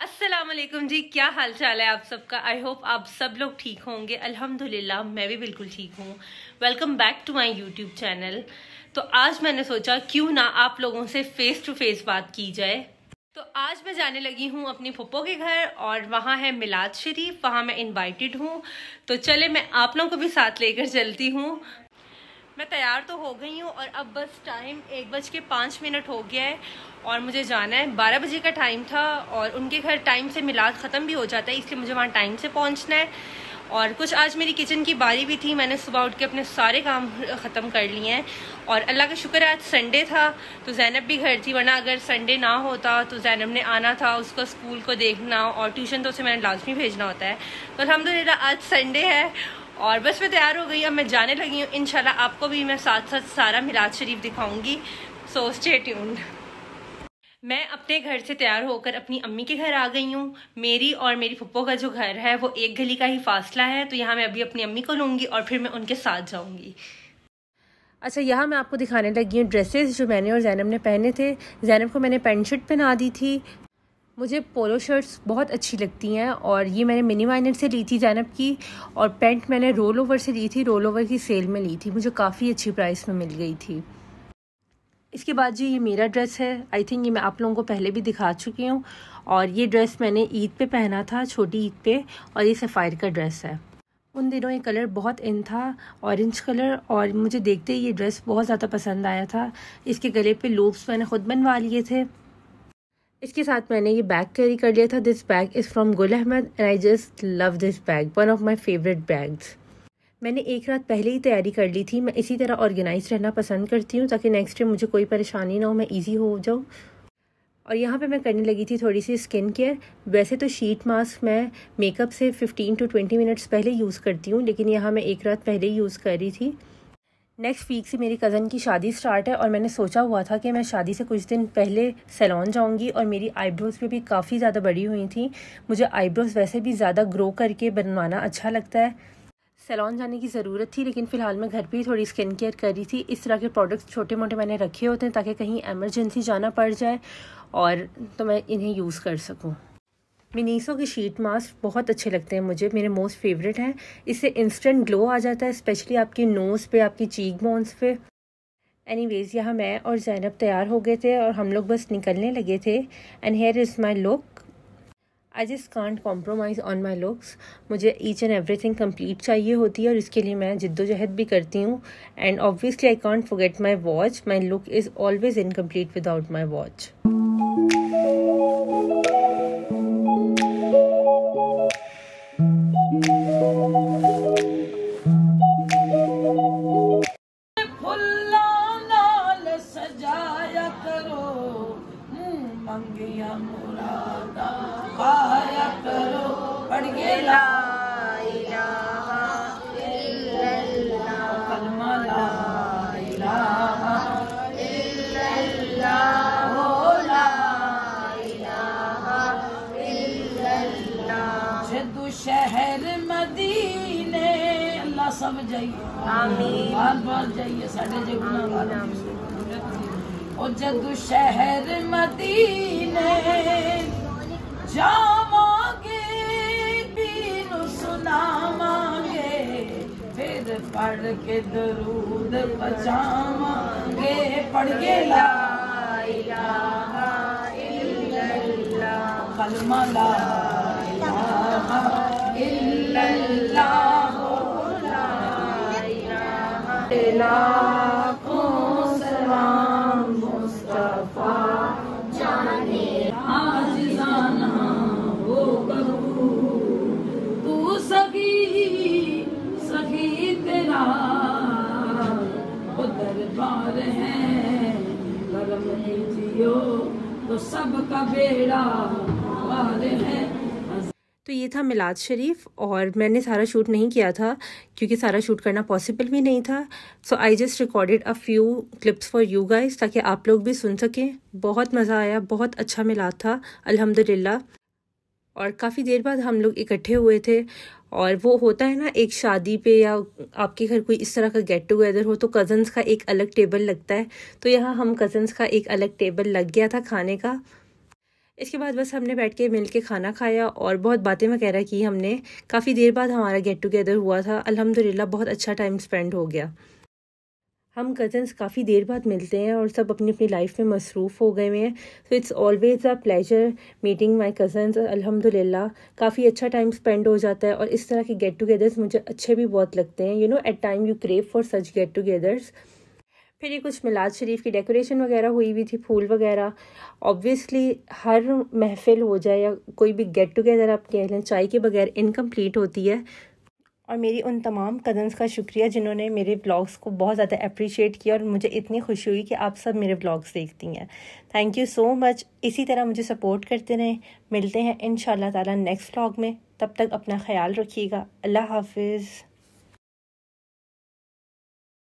वालेकुम जी, क्या हाल चाल है आप सबका? आई होप आप सब लोग ठीक होंगे। अल्हम्दुलिल्लाह, मैं भी बिल्कुल ठीक हूँ। Welcome back to my YouTube channel तो आज मैंने सोचा, क्यों ना आप लोगों से फेस टू फेस बात की जाए। तो आज मैं जाने लगी हूँ अपनी पप्पो के घर और वहाँ है मिलाद शरीफ, वहाँ मैं इनवाइटेड हूँ। तो चले, मैं आप लोगों को भी साथ लेकर चलती हूँ। मैं तैयार तो हो गई हूँ और अब बस टाइम एक बज के पाँच मिनट हो गया है और मुझे जाना है। बारह बजे का टाइम था और उनके घर टाइम से मिलाद ख़त्म भी हो जाता है, इसलिए मुझे वहाँ टाइम से पहुँचना है। और कुछ आज मेरी किचन की बारी भी थी, मैंने सुबह उठ के अपने सारे काम ख़त्म कर लिए हैं। और अल्लाह का शुक्र आज संडे था तो जैनब भी घर थी, वरना अगर संडे ना होता तो जैनब ने आना था, उसको स्कूल को देखना और ट्यूशन तो उसे मैंने लाजमी भेजना होता है। तो अलहमदिल्ला आज संडे है और बस मैं तैयार हो गई, अब मैं जाने लगी हूँ। इनशाला आपको भी मैं साथ साथ सारा मिलाद शरीफ दिखाऊँगी। सो स्टे ट्यून्ड मैं अपने घर से तैयार होकर अपनी अम्मी के घर आ गई हूँ। मेरी और मेरी पप्पो का जो घर है, वो एक गली का ही फासला है। तो यहाँ मैं अभी अपनी अम्मी को लूँगी और फिर मैं उनके साथ जाऊँगी। अच्छा यहाँ मैं आपको दिखाने लगी हूँ ड्रेसेस जो मैंने और जैनब ने पहने थे। जैनब को मैंने पेंट शर्ट पहना दी थी। मुझे पोलो शर्ट्स बहुत अच्छी लगती हैं और ये मैंने मिनी माइनर से ली थी जैनब की और पेंट मैंने रोल ओवर से ली थी रोल ओवर की सेल में ली थी। मुझे काफ़ी अच्छी प्राइस में मिल गई थी। इसके बाद जी ये मेरा ड्रेस है। आई थिंक ये मैं आप लोगों को पहले भी दिखा चुकी हूँ और ये ड्रेस मैंने ईद पे पहना था, छोटी ईद पे और ये सफ़ायर का ड्रेस है। उन दिनों ये कलर बहुत इन था ऑरेंज कलर और मुझे देखते ही ये ड्रेस बहुत ज़्यादा पसंद आया था। इसके गले पे लूप्स मैंने ख़ुद बनवा लिए थे। इसके साथ मैंने ये बैग कैरी कर लिया था. This bag is from Gul Ahmed and I just love this bag one of my favourite bags मैंने एक रात पहले ही तैयारी कर ली थी. मैं इसी तरह ऑर्गेनाइज रहना पसंद करती हूँ ताकि नेक्स्ट डे मुझे कोई परेशानी ना हो, मैं ईजी हो जाऊँ. और यहाँ पे मैं करने लगी थी थोड़ी सी स्किन केयर वैसे तो शीट मास्क मैं मेकअप से 15 टू 20 मिनट्स पहले यूज़ करती हूँ, लेकिन यहाँ मैं एक रात पहले ही यूज़ कर रही थी. नेक्स्ट वीक से मेरी कज़न की शादी स्टार्ट है और मैंने सोचा हुआ था कि मैं शादी से कुछ दिन पहले सैलॉन जाऊँगी और मेरी आईब्रोज़ पे भी काफ़ी ज़्यादा बड़ी हुई थी। मुझे आईब्रोज़ वैसे भी ज़्यादा ग्रो करके बनवाना अच्छा लगता है। सैलॉन जाने की ज़रूरत थी, लेकिन फ़िलहाल मैं घर पे ही थोड़ी स्किन केयर कर रही थी। इस तरह के प्रोडक्ट्स छोटे मोटे मैंने रखे होते हैं ताकि कहीं एमरजेंसी जाना पड़ जाए और तो मैं इन्हें यूज़ कर सकूँ। मिनीसो के शीट मास्क बहुत अच्छे लगते हैं मुझे, मेरे मोस्ट फेवरेट हैं। इससे इंस्टेंट ग्लो आ जाता है स्पेशली आपकी नोज़ पे, आपकी चीक बोन्स पे। एनीवेज यहाँ मैं और जैनब तैयार हो गए थे और हम लोग बस निकलने लगे थे। And here is my look I just can't compromise on my looks मुझे each and everything complete चाहिए होती है और इसके लिए मैं जिद्दोजहद भी करती हूँ। And obviously I can't forget my watch my look is always incomplete without my watch शहर मदीने अल्लाह सब जाइए। आमीन। बार बार जाइए साढ़े जे गुनाहगार ओ जदू शहर मदीने जावांगे बीनु सुनावांगे फिर पढ़ के दरूद बचावांगे पढ़ के ला इलाहा इल्लल्लाह। कलमा ला दरबार है करम जियो तो बेड़ा पार है। तो ये था मिलाद शरीफ और मैंने सारा शूट नहीं किया था क्योंकि सारा शूट करना पॉसिबल भी नहीं था। So I just recorded a few clips for you guys ताकि आप लोग भी सुन सकें। बहुत मज़ा आया, बहुत अच्छा मिलाद था, अल्हम्दुलिल्लाह। और काफ़ी देर बाद हम लोग इकट्ठे हुए थे और वो होता है ना, एक शादी पे या आपके घर कोई इस तरह का गेट टुगेदर हो तो कज़न्स का एक अलग टेबल लगता है। तो यहाँ हम कज़न्स का एक अलग टेबल लग गया था खाने का। इसके बाद बस हमने बैठ के मिल के खाना खाया और बहुत बातें वगैरह की हमने काफ़ी देर बाद हमारा गेट टुगेदर हुआ था। अल्हम्दुलिल्लाह, बहुत अच्छा टाइम स्पेंड हो गया। हम कज़न्स काफ़ी देर बाद मिलते हैं और सब अपनी अपनी लाइफ में मसरूफ़ हो गए हुए हैं। So it's always a pleasure meeting my cousins अल्हम्दुलिल्लाह, काफ़ी अच्छा टाइम स्पेंड हो जाता है और इस तरह के गेट टुगेदर्स मुझे अच्छे भी बहुत लगते हैं। You know at time you crave for such get togethers फिर ये कुछ मिलाद शरीफ की डेकोरेशन वगैरह हुई हुई थी, फूल वगैरह। ऑब्वियसली हर महफिल हो जाए या कोई भी गेट टुगेदर आप कह लें, चाय के बगैर इनकम्प्लीट होती है। और मेरी उन तमाम कज़न्स का शुक्रिया जिन्होंने मेरे ब्लॉग्स को बहुत ज़्यादा अप्रिशिएट किया और मुझे इतनी खुशी हुई कि आप सब मेरे ब्लॉग्स देखती हैं। थैंक यू सो मच इसी तरह मुझे सपोर्ट करते रहें। मिलते हैं इन ताला नेक्स्ट ब्लॉग में। तब तक अपना ख्याल रखिएगा। अल्लाह हाफिज़।